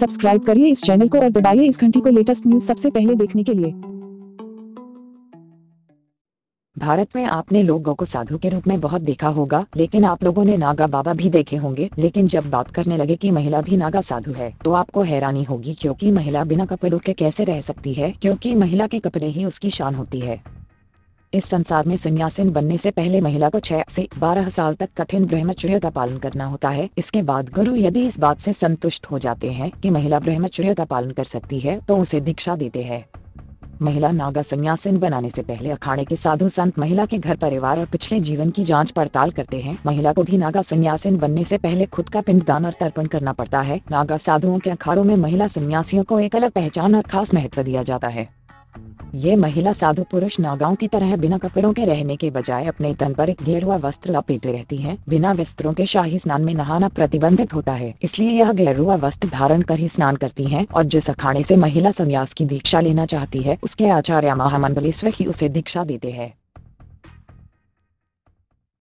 Subscribe करिए इस channel को और दबाइए इस घंटी को लेटेस्ट न्यूज़ सबसे पहले देखने के लिए। भारत में आपने लोगों को साधु के रूप में बहुत देखा होगा, लेकिन आप लोगों ने नागा बाबा भी देखे होंगे, लेकिन जब बात करने लगे कि महिला भी नागा साधु है तो आपको हैरानी होगी क्योंकि महिला बिना कपड़ों के कैसे रह सकती है, क्योंकि महिला के कपड़े ही उसकी शान होती है। इस संसार में संन्यासिन बनने से पहले महिला को छह से बारह साल तक कठिन ब्रह्मचर्य का पालन करना होता है। इसके बाद गुरु यदि इस बात से संतुष्ट हो जाते हैं कि महिला ब्रह्मचर्य का पालन कर सकती है तो उसे दीक्षा देते हैं। महिला नागा संन्यासिन बनाने से पहले अखाड़े के साधु संत महिला के घर परिवार और पिछले जीवन की जाँच पड़ताल करते हैं। महिला को भी नागा संन्यासिन बनने से पहले खुद का पिंडदान और तर्पण करना पड़ता है। नागा साधुओं के अखाड़ों में महिला सन्यासियों को एक अलग पहचान और खास महत्व दिया जाता है। ये महिला साधु पुरुष नागाओं की तरह बिना कपड़ों के रहने के बजाय अपने तन पर एक गेरुआ वस्त्र लपेटे रहती है। बिना वस्त्रों के शाही स्नान में नहाना प्रतिबंधित होता है, इसलिए यह गेरुआ वस्त्र धारण कर ही स्नान करती है और जिस अखाड़े से महिला संन्यास की दीक्षा लेना चाहती है, उसके आचार्य महामंडलेश्वर ही उसे दीक्षा देते हैं।